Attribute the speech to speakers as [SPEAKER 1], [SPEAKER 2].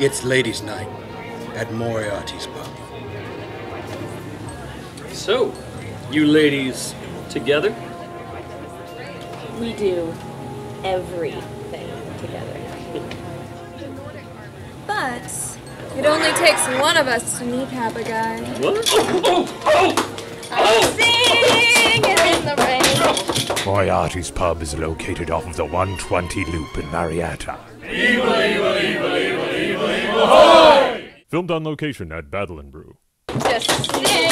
[SPEAKER 1] It's ladies' night at Moriarty's pub.
[SPEAKER 2] So, you ladies together?
[SPEAKER 3] We do everything together.
[SPEAKER 4] But it only takes one of us to kneecap a guy.
[SPEAKER 2] What? Oh, oh,
[SPEAKER 4] oh, Singing in the rain.
[SPEAKER 5] Moriarty's pub is located off of the 120 loop in Marietta.
[SPEAKER 6] Evil, evil, evil,
[SPEAKER 5] Filmed on location at Battle and Brew.
[SPEAKER 4] Just.